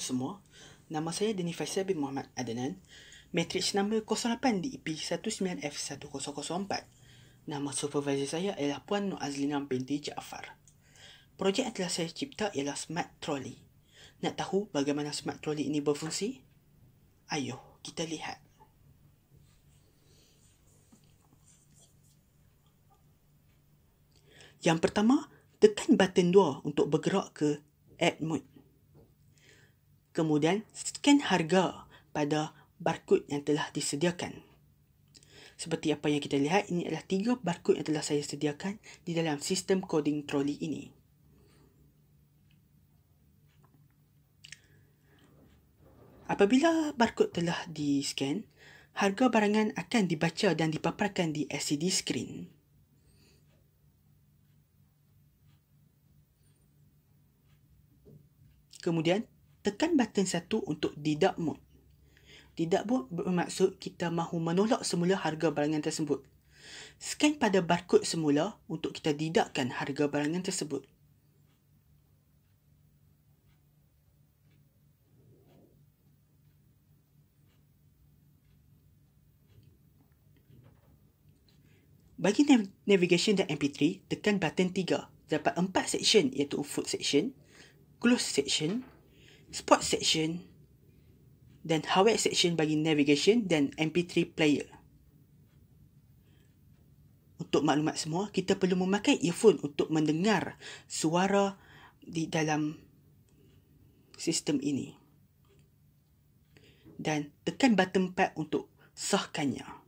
semua. Nama saya Dini Faisal bin Muhammad Adnan. Matrix nombor 08 di IP 19F1004. Nama supervisor saya ialah Puan Nur Azlina binti Jaafar. Projek yang telah saya cipta ialah Smart Trolley. Nak tahu bagaimana Smart Trolley ini berfungsi? Ayuh, kita lihat. Yang pertama, tekan button 2 untuk bergerak ke Add Mode. Kemudian, scan harga pada barcode yang telah disediakan. Seperti apa yang kita lihat, ini adalah tiga barcode yang telah saya sediakan di dalam sistem coding trolley ini. Apabila barcode telah di-scan, harga barangan akan dibaca dan dipaparkan di LCD screen. Kemudian, tekan button satu untuk deduct mode. Deduct mode bermaksud kita mahu menolak semula harga barangan tersebut. Scan pada barcode semula untuk kita didakkan harga barangan tersebut. Bagi navigation dan MP3, tekan button 3. Dapat 4 section iaitu food section, close section, spot section dan hardware section bagi navigation dan MP3 player. Untuk maklumat semua, kita perlu memakai earphone untuk mendengar suara di dalam sistem ini. Dan tekan button pad untuk sahkannya.